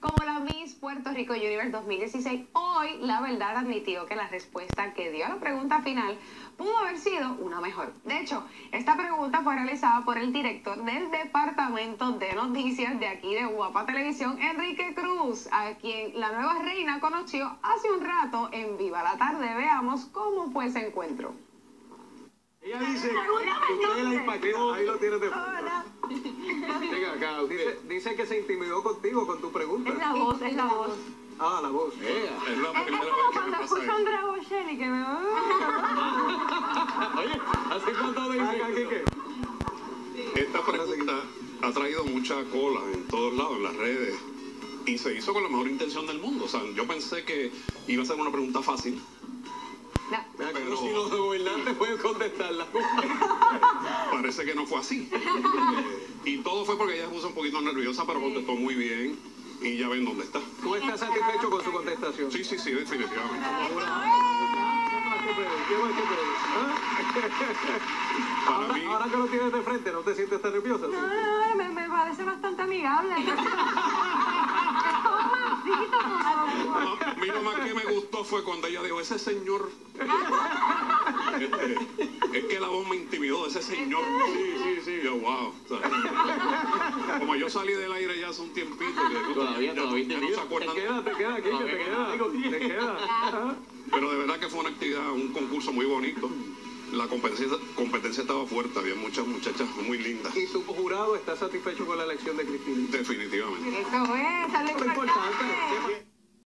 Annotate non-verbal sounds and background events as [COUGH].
como la Miss Puerto Rico Universe 2016. Hoy, la verdad, admitió que la respuesta que dio a la pregunta final pudo haber sido una mejor. De hecho, esta pregunta fue realizada por el director del Departamento de Noticias de aquí de Guapa Televisión, Enrique Cruz, a quien la nueva reina conoció hace un rato en Viva la Tarde. Veamos cómo fue ese encuentro. Ella dice que usted la impactó. Ahí lo tienes de fondo. Dice, dice que se intimidó contigo con tu pregunta. Es la voz, es la voz. Ah, la voz. Es la Es, es como vez que me cuando escucho a. Andrea Bocelli que me... Oye, así cuando de. Esta pregunta ha traído mucha cola en todos lados, en las redes. Y se hizo con la mejor intención del mundo. O sea, yo pensé que iba a ser una pregunta fácil. No. Pero- si los gobernantes pueden contestarla. [LAUGHS] Parece que no fue así. [LAUGHS] Eh, y todo fue porque ella se puso un poquito nerviosa, pero contestó muy bien. Y ya ven dónde está. ¿Tú estás satisfecho con su contestación? Sí, sí, sí, definitivamente. ¿Ah? Ahora, mí, ahora que lo tienes de frente, ¿no te sientes tan nerviosa? No, no, no, me, me parece bastante amigable. [LAUGHS] a mí lo más que me gustó fue cuando ella dijo, ese señor... Este, es que la voz me intimidó, ese señor. Sí, sí, sí. Yo, wow. O sea, como yo salí del aire ya hace un tiempito. que- Todavía, ya- todavía ya no entendido. se Te acuerdan. queda, te queda, Quique, te queda. Te queda. Pero de verdad que fue una actividad, un concurso muy bonito. La competencia, competencia estaba fuerte, había muchas muchachas muy lindas. Y tu jurado está satisfecho con la elección de Cristina. Definitivamente. Eso es.